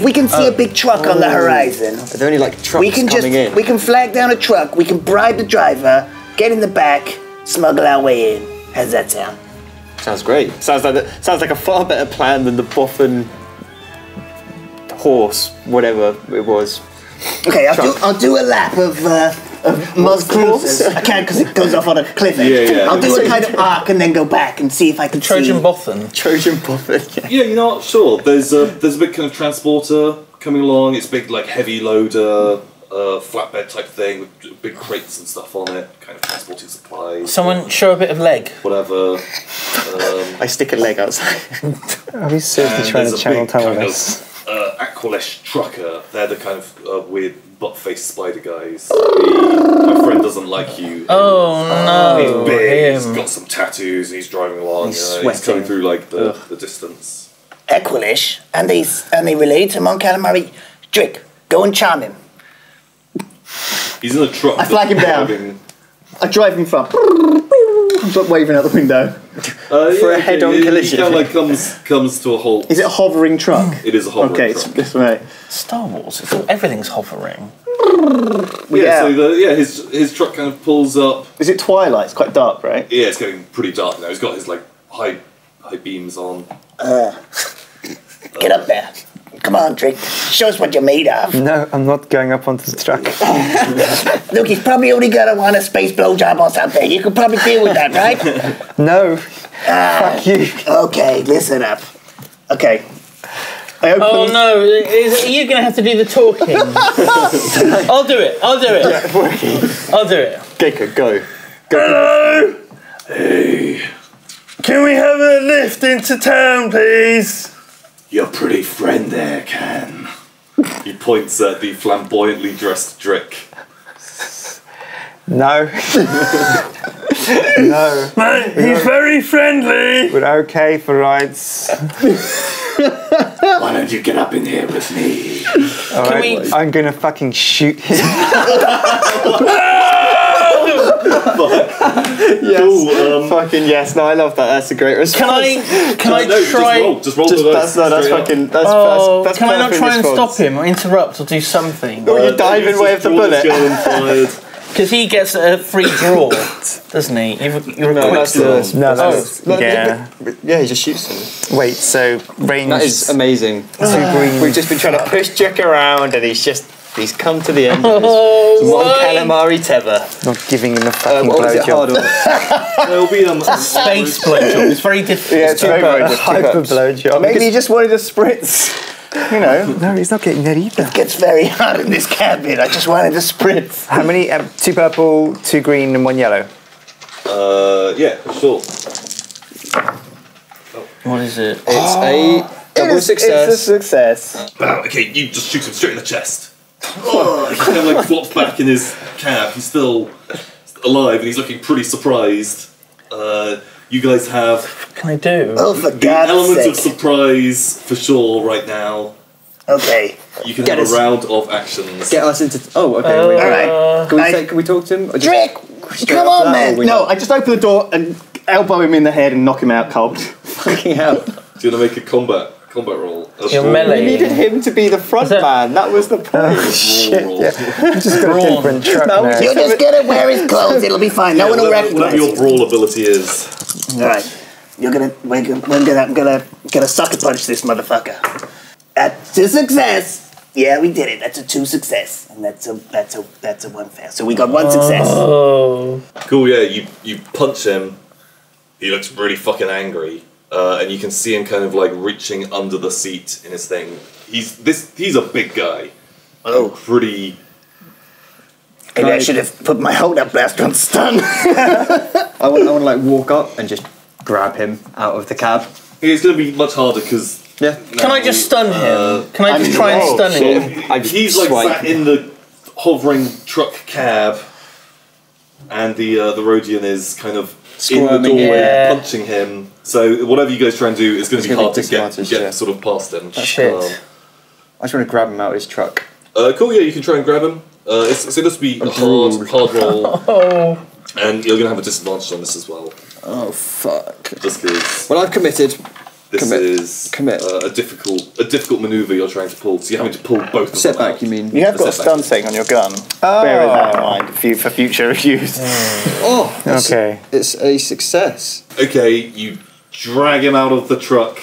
If we can see a big truck on the horizon, Are there any like trucks we can just in? we can flag down a truck. We can bribe the driver, get in the back, smuggle our way in. How's that sound? Sounds great. Sounds like the, sounds like a far better plan than the boffin horse, whatever it was. Okay, I'll do I'll do a lap of uh, of Mos Crucas. I can't because it goes off on a cliff edge. Yeah, yeah. I'll do a kind of arc and then go back and see if I can Trojan see. Boffin. Trojan boffin. Yeah, you know what? Sure. There's a there's a big kind of transporter coming along. It's big like heavy loader, uh, flatbed type thing with big crates and stuff on it, kind of transporting supplies. Someone show a bit of leg. whatever. Um, I stick a leg outside. Are we seriously and trying there's to a channel big tunnel kind of uh, Aqualish trucker. They're the kind of uh, weird butt-faced spider guys. The- my friend doesn't like you. Oh He's no, big. He's him. got some tattoos. And he's driving along. He's you know, he's sweating. coming through like the, the distance. Aqualish, and they and they relate to Mon Calamari. Drake, go and charm him. He's in a truck. I flag him down. driving- I drive him front. Stop waving out the window. Uh, For a head-on he- he collision. kind of like comes comes to a halt. Is it a hovering truck? It is a hovering Okay, truck. it's this way. Star Wars. It's all, everything's hovering. yeah, Yeah. so the, yeah, his his truck kind of pulls up. Is it twilight? It's quite dark, right? Yeah, it's getting pretty dark now. He's got his like high high beams on. Get up there. Come on, Drake. Show us what you're made of. No, I'm not going up onto the truck. Look, he's probably only gonna want a space blowjob or something. You could probably deal with that, right? No. Ah. Fuck you. Okay, listen up. Okay. I open. Oh no, is, are you going to have to do the talking? I'll do it. I'll do it. I'll do it. Gecko, go. Hello. Hey. Can we have a lift into town, please? Your pretty friend there, Can. He points at the flamboyantly dressed Drick. No. no. He's very friendly. We're okay for rides. Why don't you get up in here with me? Alright, we- I'm gonna fucking shoot him. Cool. Um, Fucking yes. No, I love that. That's a great response. Can I? Can I no, just roll. Just roll Just, the that's no, that's fucking. That's, Oh, that's, that's can I not perfect try and response. stop him or interrupt or do something? Oh, you Uh, dive in just way of the bullet. Because he gets a free draw, doesn't he? You're, you're a No, quick that's draw. the- No, Oh, that's, no, yeah. Yeah, he just shoots him. Wait, so range. That is amazing. two green. We've just been trying to push Jack around, and he's just he's come to the end. of his Oh, Mon why? calamari tether. not giving him a Uh, fucking what was it? Blowjob. There'll be um, Space blowjob. It's very difficult. Yeah, it's very, very difficult. Hyper blowjob. Maybe he just wanted a spritz. You know. No, he's not getting that either. It gets very hot in this cabin. I just wanted to spritz. How many? Um, two purple, two green, and one yellow. uh, yeah, sure. What is it? It's a double It's- success. It's a success. Bam. Okay, you just shoot him straight in the chest. Oh, he kind of like flops back in his cab. He's still alive and he's looking pretty surprised. Uh, you guys have What can I do? Oh, for the God's element of surprise for sure right now. Okay. You can Get have us- a round of actions. Get us into. Oh, okay. wait, All wait. right. Can we I- say, Can we talk to him? Or just Drake, come on, that, man. No, not? I just open the door and elbow him in the head and knock him out cold. fucking hell. Do you want to make a combat combat roll? A You're melee. We needed him to be the front that- man. That was the point. brawl roll. Just got a different truck No, we now. You just gotta wear his clothes. It'll be fine. No one will Whatever, whatever your brawl ability is. All right. You're gonna, we're gonna, we're gonna, I'm gonna, gonna sucker punch this motherfucker. That's a success. Yeah, we did it. That's a two success, and that's a, that's a, that's a one fail. So we got one success. Oh. Cool, yeah, you, you punch him, he looks really fucking angry, uh, and you can see him kind of like reaching under the seat in his thing. He's this he's a big guy. Oh, Pretty maybe I should have put my hold up blast on stun. I want, I want to like walk up and just grab him out of the cab. it's gonna be much harder because Yeah. Can I just stun Uh, him? Can I just try and stun him? I've he's like sat in the hovering truck cab and the uh, the Rodian is kind of in the doorway yeah. punching him. So whatever you guys try and do is going to be hard to get, get yeah. sort of past him. Shit. Um, I just want to grab him out of his truck. Uh, cool, yeah, you can try and grab him. Uh, it's, it's going to be a hard, hard roll, Oh. and you're going to have a disadvantage on this as well. Oh fuck. Just because. Well, I've committed. This Commit. is Commit. Uh, a difficult a difficult maneuver you're trying to pull. So you're having to pull both of Set them back, out. you mean? You have got a stun thing on your gun. Bear that in mind for, for future use. Oh, Okay. It's a success. Okay, you drag him out of the truck.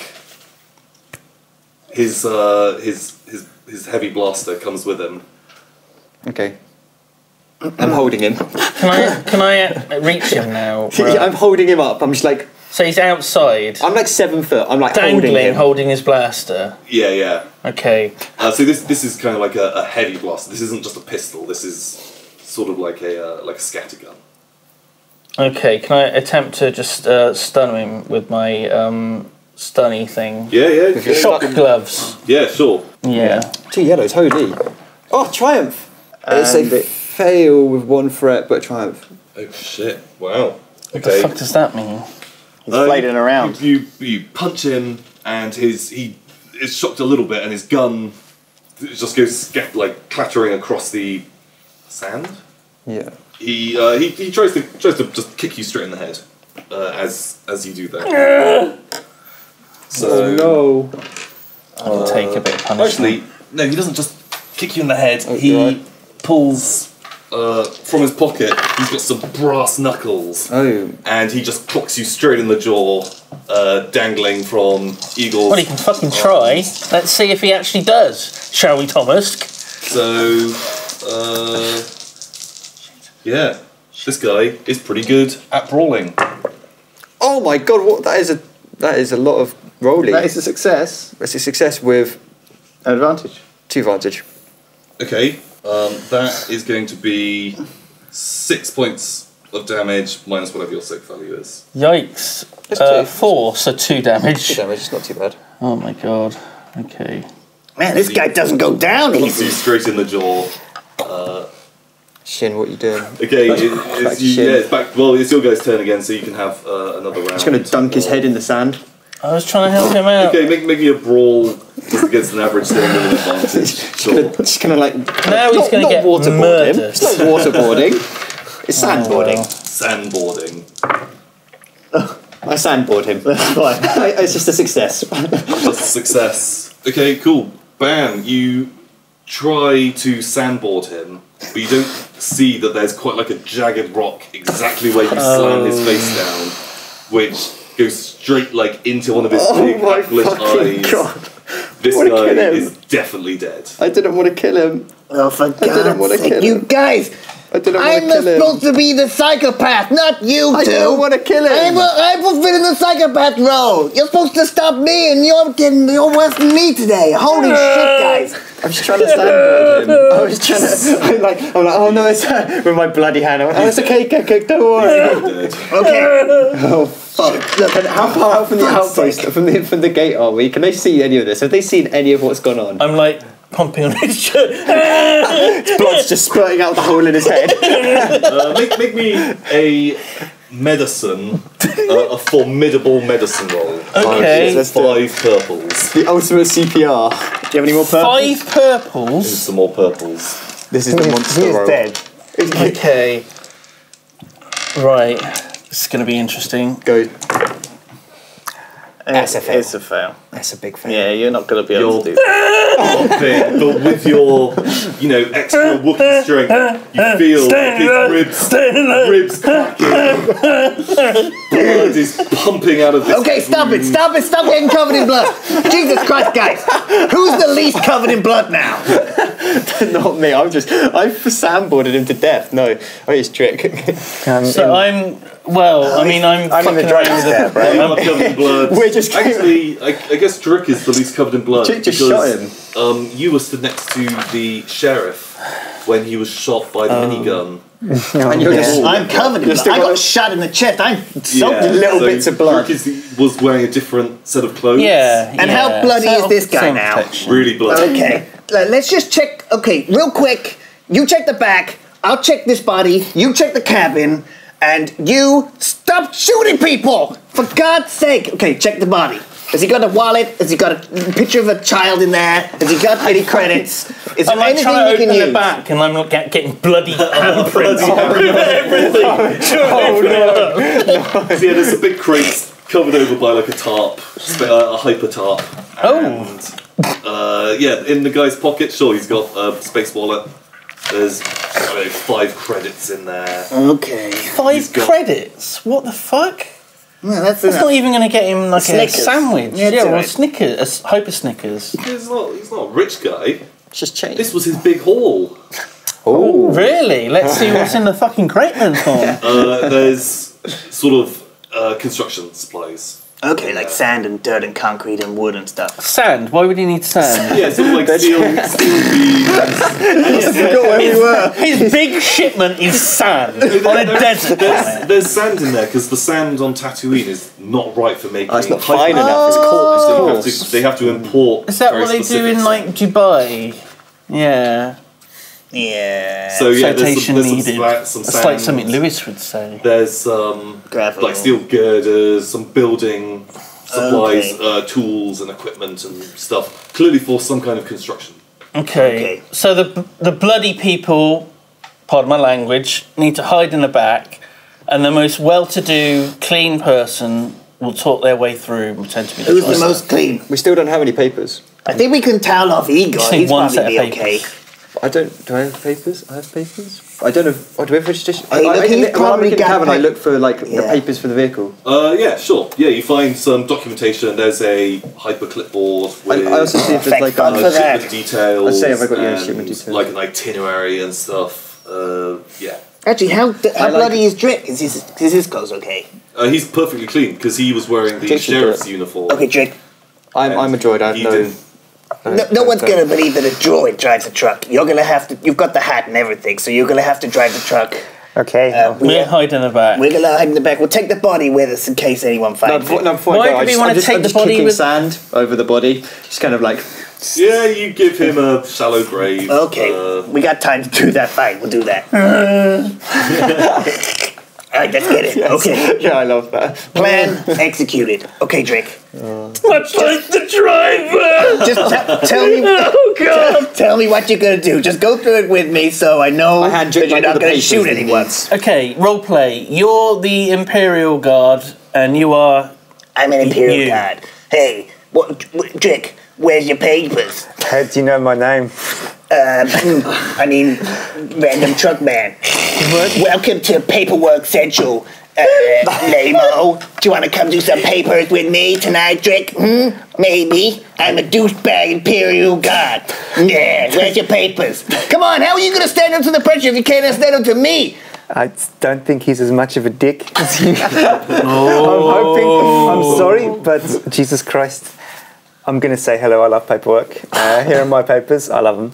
His uh, his his his heavy blaster comes with him. Okay. I'm holding him. Can I can I uh, reach him now? Yeah, I'm holding him up. I'm just like So he's outside, I'm like seven foot. I'm like holding dangling, him. holding his blaster. Yeah, yeah. Okay. Uh, so this this is kind of like a, a heavy blaster. This isn't just a pistol. This is sort of like a uh, like a scattergun. Okay. Can I attempt to just uh, stun him with my um, stunny thing? Yeah, yeah, yeah. Shock gloves. Yeah, sure. Yeah. Two yellows, holy. Oh, triumph! it's a it- fail with one threat, but triumph. Oh shit! Wow. What the Okay. fuck does that mean? He's Uh, flading around. You, you you punch him, and his he is shocked a little bit, and his gun just goes like clattering across the sand. Yeah. He uh, he, he tries to tries to just kick you straight in the head uh, as as you do that. So no. I'll take a bit of punishment. actually, no, he doesn't just kick you in the head. Oh, he right. pulls uh, from his pocket. He's got some brass knuckles. Oh. and he just clocks you straight in the jaw, uh, dangling from Eagle's. Well, he can fucking try. Let's see if he actually does. Shall we, Thomas? So, uh, yeah, this guy is pretty good at brawling. Oh my god! What? That is a that is a lot of rolling. That is a success. That's a success with An advantage. two advantage. Okay, um, that is going to be six points of damage minus whatever your soak value is. Yikes. Just Uh, four, so two Two damage. damage. It's not too bad. Oh my god. Okay. Man, this guy doesn't go down Clocks you easy. straight in the jaw. Sjin, what are you doing? Okay, it, back it's, to you, Sjin. yeah, it's back. Well, it's your guy's turn again, so you can have uh, another round. He's gonna dunk his head in the sand. I was trying to help him out. Okay, make, make me a brawl against an average thing with an advantage. Sure. Just gonna like. Now he's not, gonna not get waterboard murdered. him. It's not waterboarding. It's oh. sandboarding. Sandboarding. I sandboard him. That's fine. it's just a success. Just a success. Okay, cool. Bam! You try to sandboard him, but you don't see that there's quite like a jagged rock exactly where you slam his oh. face down, which goes straight like into one of his Oh big my eyes. god! This guy is definitely dead. I didn't want to kill him. Oh, for didn't wanna sake, kill you guys! I didn't want I'm to kill him. supposed to be the psychopath, not you I two. don't want to kill him. I'm, I'm fulfilling the psychopath role. You're supposed to stop me, and you're getting you're worse than me today. Holy shit, guys! I'm just trying to sandboard him. I was trying to. I'm like, I'm like, oh no, it's with my bloody hand. I went, oh, it's okay, Kekik, don't worry. Okay. oh fuck! Look, and how far out from the outpost, from the from the gate are we? Can they see any of this? Have they seen any of what's gone on? I'm like pumping on his shirt. Blood's just spurting out the hole in his head. Uh, make, make me a medicine, uh, a formidable medicine roll. Okay. Let's do. Five purples. The ultimate CPR. Do you have any more purples? Five purples. Some more purples. This is the He monster is roll. dead. Okay. Right. This is going to be interesting. Go. That's a fail. It's a fail. That's a big fail. Yeah, you're not going to be able You're- to do that. Thing, but with your, you know, extra Wookiee strength, you feel like his ribs, ribs cracking. Blood is pumping out of this. Okay, stop it! Stop it! Stop getting covered in blood! Jesus Christ, guys! Who's the least covered in blood now? Not me. I'm just. I've sandboarded him to death. No, oh, it's trick. Um, So I'm. Well, I mean, I'm. I'm in the fucking dragon's around step, right? You're not covered in blood. We're just- actually. I, I guess Druk is the least covered in blood. Ju- just because, Um, you were stood next to the sheriff when he was shot by the minigun. and you're just. I'm covered in blood. I got got- shot in the chest. I'm soaked Yeah, in little bits of blood. Druk is, was wearing a different set of clothes. Yeah. And yeah. how bloody is this guy now? self-protection. Really bloody. Okay, let's just check. Okay, real quick. You check the back. I'll check this body. You check the cabin. And you stop shooting people! For God's sake! Okay, check the body. Has he got a wallet? Has he got a picture of a child in there? Has he got any credits? Is there I'm like anything trying to you can open use? the back, and I'm not get, getting bloody handprints. Bloody everything. Oh no! Yeah, there's a big crate covered over by like a tarp, uh, a hyper tarp. Oh. And, uh, yeah, in the guy's pocket, sure, he's got a space wallet. There's know, five credits in there. Okay. Five got- credits? What the fuck? Well, that's That's not even going to get him like Snickers. a sandwich. Yeah, Yeah, it's or alright. Snickers, a s- hyper Snickers. He's not, he's not a rich guy. It's just change. This was his big haul. Oh, really? Let's see what's in the fucking crate then, Tom. Uh, there's sort of uh, construction supplies. Okay, like sand and dirt and concrete and wood and stuff. Sand. Why would he need sand? Yeah, sort of like steel, steel beams. forgot where we were. His big shipment is sand on a desert There's, planet. there's sand in there because the sand on Tatooine is not right for making. Oh, it's not hyper- fine enough. It's coarse. they, have to, they have to import. Is that very what they do specific in like Dubai? Yeah. Yeah. So yeah, there's Citation some, there's needed. spla- some That's like something Lewis would say. There's um, Gravel. like steel girders, some building supplies, Okay. uh, tools and equipment and stuff. Clearly for some kind of construction. Okay. Okay. So the the bloody people, pardon my language, need to hide in the back, and the most well-to-do, clean person will talk their way through and pretend to be the Who's the boss. most clean? We still don't have any papers. I think we can towel off Igor. He's one probably set of be okay. Papers. I don't. Do I have papers? I have papers. I don't know. Oh, do we have registration? Hey, I, look, I, he's when I'm probably looking at the got cabin, I look for like the papers for the vehicle. Uh, yeah, sure. Yeah, you find some documentation. There's a hyper clipboard I, with I also see if there's like God for uh, that. shipment details. I'd say have I got your and, shipment details? Like an itinerary and stuff. Uh, yeah. Actually, how how like bloody it. is Drake? Is his is his clothes okay? Uh, he's perfectly clean because he was wearing the Jason sheriff's uniform. Okay, Drake. I'm, I'm a droid. I have He no. Didn't- No, no one's gonna believe that a droid drives a truck. You're gonna have to. You've got the hat and everything, so you're gonna have to drive the truck. Okay. Uh, we, We're hide in the back. we're gonna hide in the back. We'll take the body with us in case anyone finds before, it. no, before Why I go, do I we just, wanna I'm just, take I'm the just body kicking with- sand over the body. Just kind of like. Yeah, you give him a shallow grave. Okay, Uh, we got time to do that. Fine, we'll do that. All right, let's get it. Okay, Yeah, I love that. plan executed. Okay, Drake. Much like the driver. Just t- tell me. Oh god. Tell me what you're gonna do. Just go through it with me, so I know I hand that you're not gonna shoot anyone. Okay, role play. You're the Imperial Guard, and you are. I'm an imperial You. guard. Hey, what, what, Drake? Where's your papers? How do you know my name? Um, I mean, random truck man. Welcome to Paperwork Central, uh, Lamo. Do you want to come do some papers with me tonight, Drake? Hmm? Maybe. I'm a douchebag Imperial Guard. Yeah, where's your papers? Come on, how are you gonna stand up to the pressure if you can't stand up to me? I don't think he's as much of a dick as you. I'm hoping. I'm sorry, but Jesus Christ. I'm going to say hello. I love paperwork. Uh, here are my papers. I love them.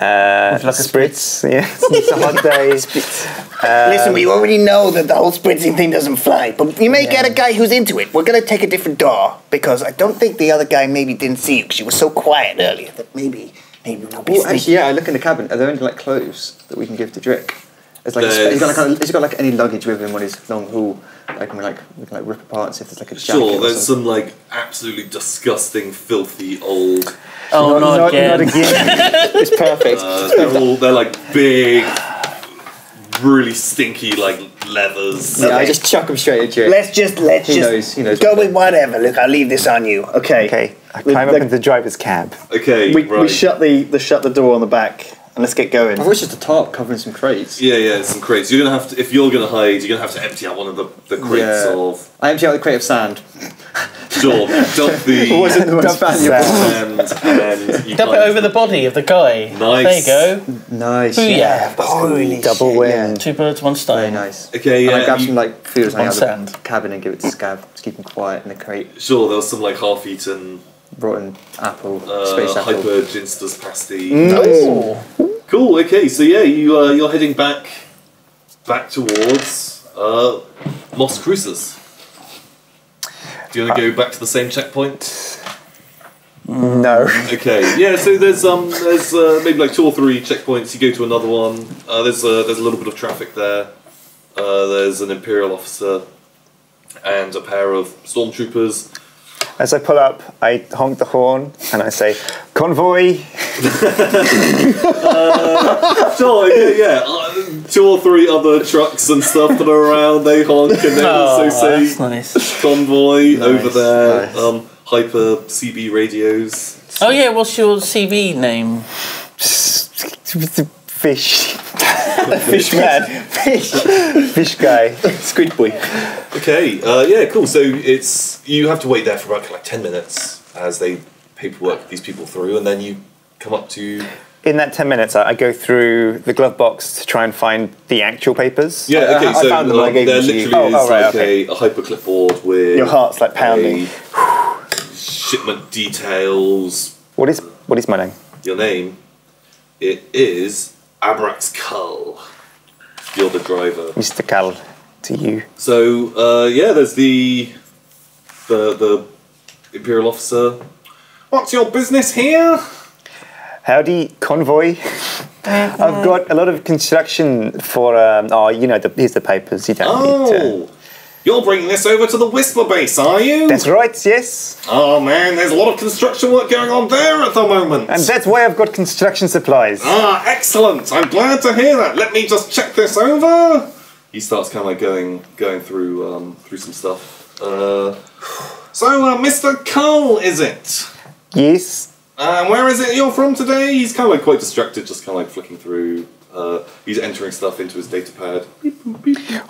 Uh, like a spritz. Yeah, it's a hot day. Listen, we already know that the whole spritzing thing doesn't fly, but you may get a guy who's into it. We're gonna take a different door because I don't think the other guy maybe didn't see you because you were so quiet earlier that maybe maybe we'll be Well, actually, yeah. I look in the cabin. Are there any like clothes that we can give to Drick? It's like a sp- he's got like a, he's got like any luggage with him on his long haul. Like we like we can like rip apart and see if there's like a jacket. sure, there's something. some like absolutely disgusting, filthy old. Oh, not, not, again. not again. It's perfect. Uh, they're all they're like big, really stinky like leathers. yeah, I just chuck them straight at you. Let's just let's He just knows- he knows go what with whatever. Look, I'll leave this on you. Okay. Okay, I The- climb the- up into the driver's cab. Okay, We, right. we shut the, the shut the door on the back and let's get going. I thought it was just a tarp covering some crates. Yeah, yeah, some crates. You're gonna have to if you're gonna hide. You're gonna have to empty out one of the, the crates Yeah. of. I empty out the crate of sand. Sure, dump the Was it the most valuable? sand and you Dump it over the body of the guy. Nice. There you go. Nice. Booyah. Holy Double shit, win. Two birds, one stone. Very nice. Okay, And I yeah. grab some like food On out of sand. the cabin and give it to Scab to keep him quiet in the crate. Sure, there was some like half-eaten Rotten apple, uh, space apple. hyper ginsters pasty. Oh. Cool. Okay, so yeah, you uh, you're heading back back towards uh, Mos Crucas. Do you want to go back to the same checkpoint? No. Okay. Yeah. So there's um there's uh, maybe like two or three checkpoints. You go to another one. Uh, there's uh, there's a little bit of traffic there. Uh, there's an imperial officer and a pair of stormtroopers. As I pull up, I honk the horn and I say, "Convoy." Sure. Yeah. yeah. Uh, two or three other trucks and stuff that are around. They honk and they Oh, also say that's nice. convoy over there. nice. Um, hyper CB radios. Oh yeah, what's your CB name? Fish. Fish man. Fish. Fish guy. Squid boy. Okay, uh, yeah, cool. So it's you have to wait there for about like ten minutes as they paperwork these people through, and then you come up to In that 10 minutes, I I go through the glove box to try and find the actual papers. yeah. Okay, I so found them, I um, gave there them you. literally Oh, is oh, right, like okay. a, a hyper clipboard with Your heart's like pounding. shipment details. What is what is my name? Your name, it is Abrax Cull. You're the driver. Mr. Cal, to you. So uh, yeah, there's the the the imperial officer. What's your business here? Howdy, convoy. I've got a lot of construction for. Um, oh, you know, the, here's the papers. You don't need to. You're bringing this over to the Whisper base, are you? That's right, yes. Oh man, there's a lot of construction work going on there at the moment. And that's why I've got construction supplies. ah, excellent! I'm glad to hear that. Let me just check this over. He starts kind of like going going through um, through some stuff. Uh, so, uh, Mr. Cole, is it? Yes. Uh, where is it you're from today? He's kind of like quite distracted, just kind of like flicking through. Uh, he's entering stuff into his data pad.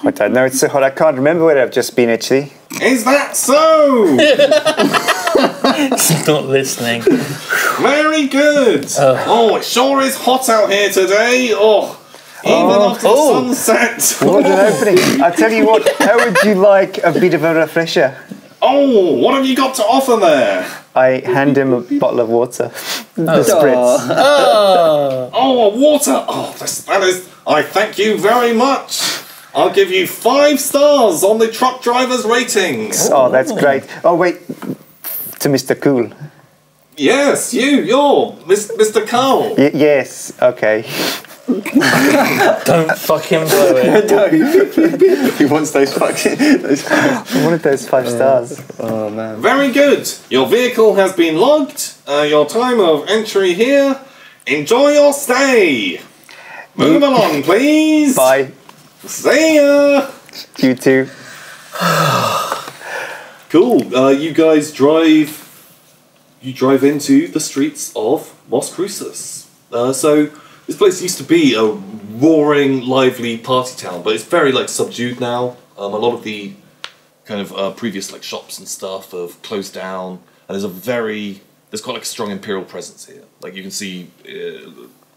I don't know. It's so hot. I can't remember where I've just been actually. Is that so? Not listening. Very good. oh, it sure is hot out here today. Oh, even after Oh. sunset. What an opening! I tell you what. How would you like a bit of a refresher? Oh, what have you got to offer there? I hand him a bottle of water. the oh. spritz. Oh, Oh, water. Oh, this, that is. I thank you very much. I'll give you five stars on the truck driver's ratings. Oh, that's great. Oh wait, to Mr. Cool. Yes, you, you're Miss, Mr. Carl. Y- yes. Okay. don't fucking blow it. He wants those fucking. Those, I wanted those five stars. oh man. Very good. Your vehicle has been logged. Uh, your time of entry here. Enjoy your stay. Move along, please. Bye. See ya. You too. Cool. Uh, you guys drive. You drive into the streets of Mos Crucas. Uh, so this place used to be a roaring, lively party town, but it's very like subdued now. Um, a lot of the kind of uh, previous like shops and stuff have closed down, and there's a very there's quite like a strong imperial presence here. Like you can see, uh,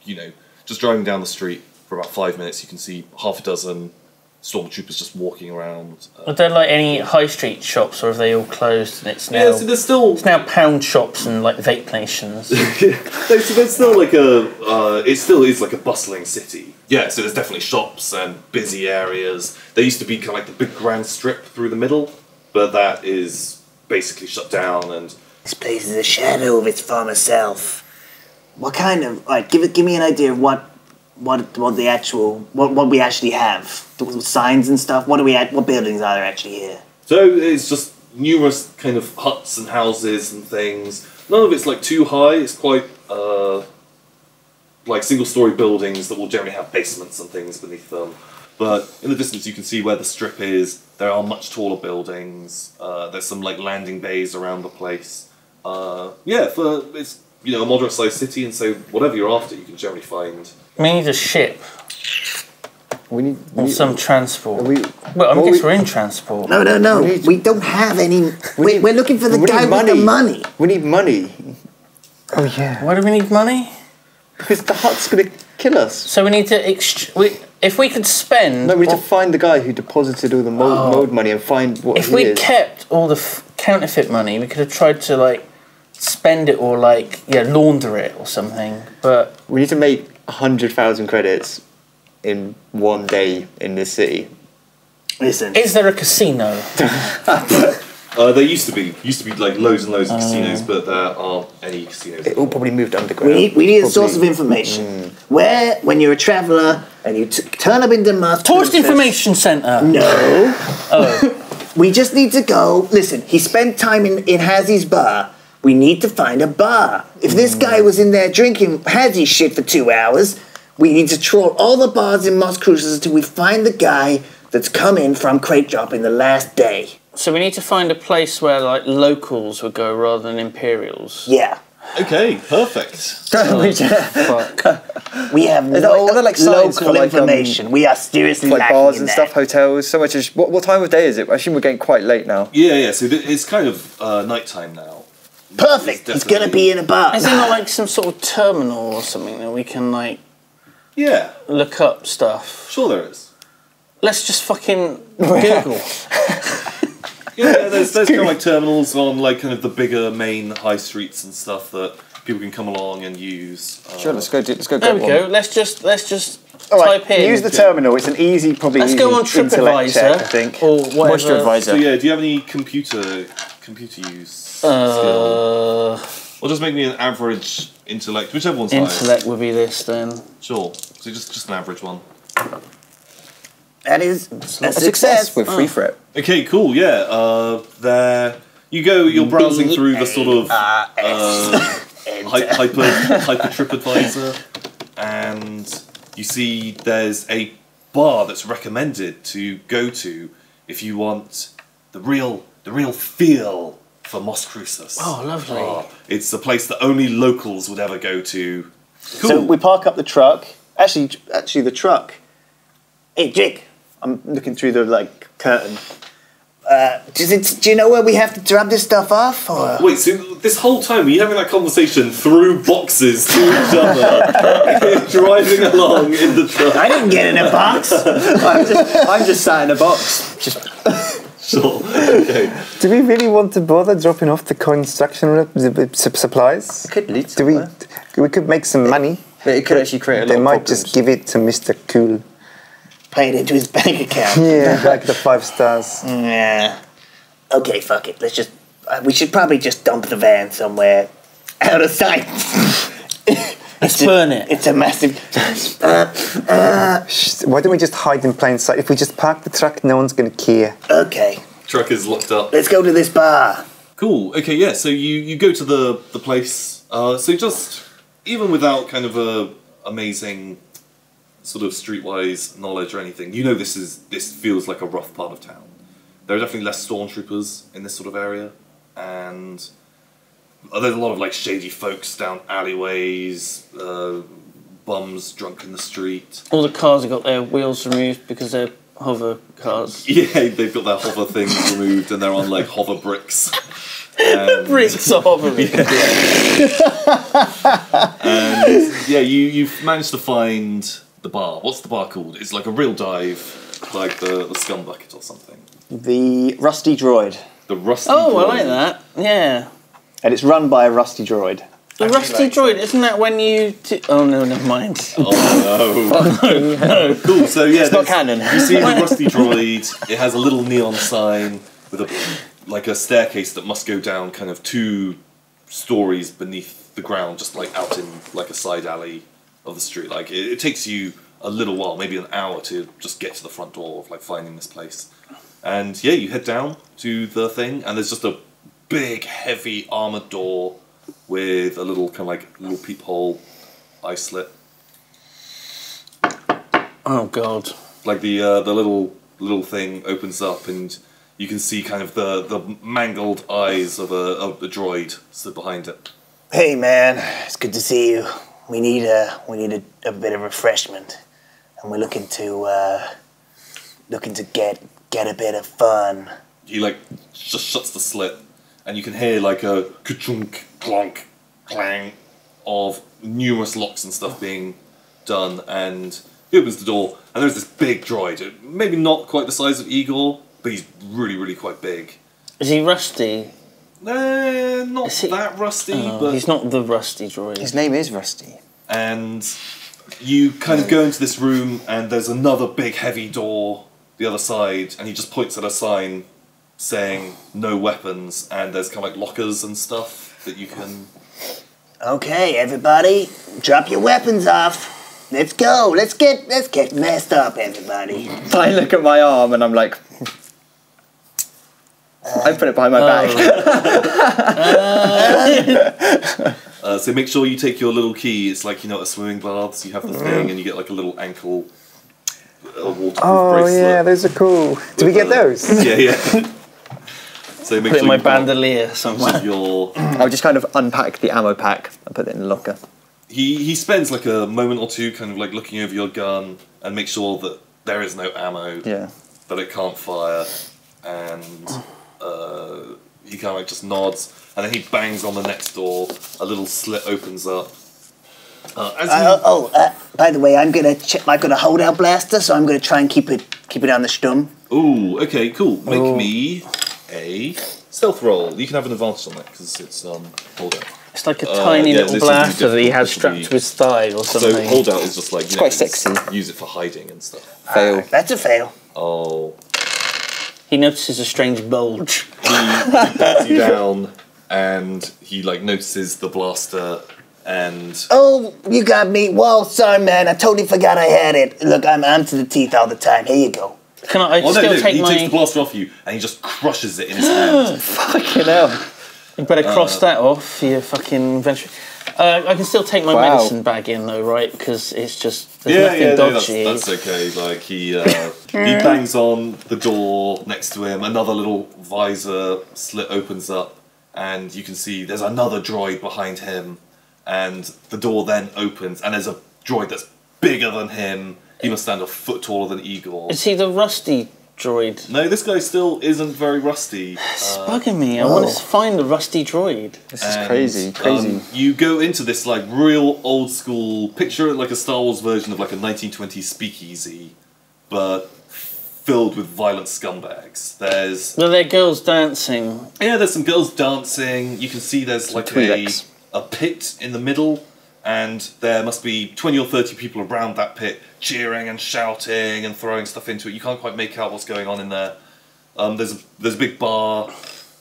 you know, just driving down the street for about five minutes, you can see half a dozen stormtroopers just walking around. Uh, Are there like any high street shops, or have they all closed and it's now yeah, so there's still it's now pound shops and like vape nations? there's, there's still like a uh, it still is like a bustling city. Yeah, so there's definitely shops and busy areas. There used to be kind of like the big grand strip through the middle, but that is basically shut down. And This place is a shadow of its former self. What kind of? All right, give it. Give me an idea of what, what, what the actual, what, what we actually have. Signs and stuff. What do we? at- What buildings are there actually here? so it's just numerous kind of huts and houses and things. None of it's like too high. It's quite uh, like single-story buildings that will generally have basements and things beneath them. But in the distance, you can see where the strip is. There are much taller buildings. Uh, there's some like landing bays around the place. Uh, yeah, for it's you know a moderate-sized city, and so whatever you're after, you can generally find. We need a ship We need. We or need some transport. we, well, I well, guess we- we're in transport. No, no, no. We need- We don't have any. We, we're looking for the guy need with the money. We need money Oh yeah. Why do we need money? because the hut's gonna kill us. So we need to ext- we, if we could spend No, we need to find the guy who deposited all the mode, Oh. mode money and find what if he we is. kept all the f- counterfeit money, we could have tried to like spend it or like yeah launder it or something. But We need to make a hundred thousand credits in one day in this city. Listen, is there a casino? Uh, there used to be used to be like loads and loads of casinos, but there aren't any casinos. It all probably moved underground. we need we need a source of Probably. information. Where, when you're a traveller and you t- turn up in Mars, Tourist information centre. No. Oh, We just need to go. Listen, he spent time in, in Hazzy's bar. We need to find a bar. If this guy was in there drinking hazy shit for two hours, We need to troll all the bars in Mos Crucas until we find the guy that's come in from crate dropping the last day. So we need to find a place where like locals would go rather than Imperials. Yeah. Okay, perfect. Fuck. We have there no like- are like local for, like, um, information. we are seriously like lacking bars in and that. stuff, hotels. So much as what, what time of day is it? I assume we're getting quite late now. Yeah, yeah. So th- it's kind of uh, nighttime now. Perfect. It's He's gonna be in a bar. Is there not like some sort of terminal or something that we can like Yeah, look up stuff? sure there is. Let's just fucking Google. Yeah, yeah, there's there's kind of like terminals on like kind of the bigger main high streets and stuff that people can come along and use. Uh, Sure, let's go. Do, let's go. There we one. go. Let's just let's just All right, type in. use the terminal. It's an easy, probably let's easy go on TripAdvisor check, I think. or whatever. Moisture advisor. So yeah, do you have any computer computer use skill? Uh, Or just make me an average intellect, whichever one's higher. intellect would be this then. Sure. So just just an average one. That is a A success. success. We're free for it. Okay, cool. Yeah. Uh, there. You go. You're browsing through the sort of uh, hy- hyper hyper TripAdvisor, and you see there's a bar that's recommended to go to if you want the real the real feel for Mos Crucas. Oh, lovely. Uh, it's a place that only locals would ever go to. Cool. So we park up the truck. Actually, actually, the truck. Hey, Jake. I'm looking through the like curtain. Uh, does it, do you know where we have to drop this stuff off? Or? Wait, so this whole time were you having that conversation through boxes to each other, driving along in the truck? I didn't get in a box. I'm just, I'm just sat in a box. Just Sure. Okay. Do we really want to bother dropping off the construction rep- the sup- supplies? could lead Do we? We could make some money. But it could actually create a lot They might problems. just give it to Mr. Cool. Pay it into his bank account. Yeah, like the five stars. Yeah. Okay, fuck it. Let's just. Uh, we should probably just dump the van somewhere out of sight. Let's burn it. It's a massive. Shh, Why don't we just hide in plain sight? If we just park the truck, no one's gonna care. Okay, Truck is locked up. let's go to this bar. Cool. Okay. Yeah. So you you go to the the place. Uh, so just even without kind of a amazing sort of streetwise knowledge or anything, you know this is this feels like a rough part of town. There are definitely less stormtroopers in this sort of area, and uh, there's a lot of like shady folks down alleyways, uh, bums drunk in the street. All the cars have got their wheels removed because they're hover cars. Yeah, they've got their hover things removed and they're on like hover bricks. And, Bricks are hovering. and yeah, you you've managed to find the bar. What's the bar called? It's like a real dive, like the the scum bucket or something. The rusty droid, The rusty. Oh, I like that. Yeah. And it's run by a rusty droid. The rusty droid, isn't that when you. T- oh no, never mind. Oh no! no. cool. So yeah, It's not there's- canon. You see the rusty droid. It has a little neon sign with a like a staircase that must go down kind of two stories beneath the ground, just like out in like a side alley of the street. Like it, it takes you a little while, maybe an hour, to just get to the front door of like finding this place. And yeah, you head down to the thing, and there's just a big, heavy armored door with a little kind of like little peephole eye slit. Oh god. like the uh, the little little thing opens up and you can see kind of the, the mangled eyes of a of the droid stood behind it. Hey, man, it's good to see you. We need a we need a, a bit of refreshment, and we're looking to uh, looking to get get a bit of fun. He like just shuts the slit and you can hear like a ka-chunk, clonk, clang of numerous locks and stuff being done and he opens the door and there's this big droid, maybe not quite the size of Igor, but he's really really quite big. Is he rusty? Eh, not he- that rusty, Oh, but he's not the rusty droid. His name is Rusty. and you kind of go into this room and there's another big heavy door the other side and he just points at a sign saying no weapons and there's kind of like lockers and stuff that you can Okay, everybody, drop your weapons off. Let's go. Let's get let's get messed up, everybody. I look at my arm and I'm like. I put it behind my back. Uh, so make sure you take your little key. It's like you know at swimming baths, you have the thing, and you get like a little ankle uh, waterproof Oh bracelet. yeah, those are cool. Do we get uh, those? Yeah, yeah. so Put it in my bandolier somewhere. of your. I'll just kind of unpack the ammo pack and put it in the locker. He he spends like a moment or two, kind of like looking over your gun and make sure that there is no ammo, Yeah. that it can't fire, and uh, he kind of like just nods, and then he bangs on the next door. A little slit opens up. Uh, as Uh, you, oh, uh, by the way, I'm gonna check. I got a holdout blaster, so I'm gonna try and keep it keep it on the stum. Ooh, okay, cool. Make me a stealth roll. You can have an advantage on that because it's um holdout. It's like a Uh, tiny yeah, little this would be blaster that he has strapped be- to his thigh or something. So something. holdout is just like you know, quite sexy. Use it for hiding and stuff. Fail. That's a fail. Oh, He notices a strange bulge. he pats you down, and he like notices the blaster, and Oh, you got me. Whoa, sorry, man. I totally forgot I had it. Look, I'm I'm to the teeth all the time. Here you go. Can I, I oh no, still no, take he my? takes the blaster off you, and he just crushes it in his hand. Fucking hell. You better cross Uh, that off, you fucking inventory. Uh, I can still take my Wow. medicine bag in though, right? Because it's just there's yeah, nothing yeah, no, that's, dodgy. that's okay. Like he uh, he bangs on the door next to him. Another little visor slit opens up, and you can see there's another droid behind him. And the door then opens, and there's a droid that's bigger than him. He must stand a foot taller than Igor. Is he the rusty droid? No, this guy still isn't very rusty. It's Uh, bugging me. I want to find the rusty droid. This is crazy. Crazy. um, you go into this like real old school picture like a Star Wars version of like a 1920s speakeasy, but filled with violent scumbags. There's Well, they're girls dancing. yeah, there's some girls dancing. You can see there's like a, a pit in the middle, and there must be 20 or 30 people around that pit cheering and shouting and throwing stuff into it. You can't quite make out what's going on in there. Um, there's a, there's a big bar,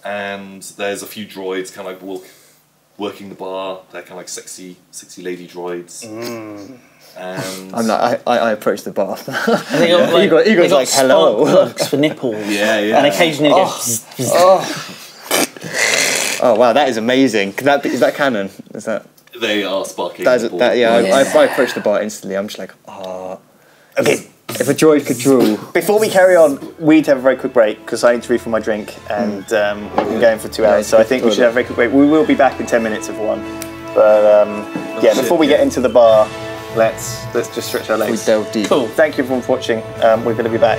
and there's a few droids kind of like walk, working the bar. They're kind of like sexy, sexy lady droids. And I'm like, I, I, I approached the bar. And they got, like, Igor- Igor's got like, "Hello." spark plugs for nipples. yeah, yeah. And occasionally they go, oh wow, that is amazing. Can that be, is that canon? Is that they are sparking. that is ball- that? Yeah, Yeah. I, I, I approached the bar instantly. I'm just like, ah. Okay. If a droid could drool, Before we carry on, we need to have a very quick break because I need to refill my drink and um, we've been going for two Yeah, hours. So I think we should have a very quick break. We will be back in ten minutes if one. But um, yeah, shit, before we yeah. get into the bar, let's let's just stretch our legs. we delve deep. cool. Thank you everyone for watching. Um, we're going to be back.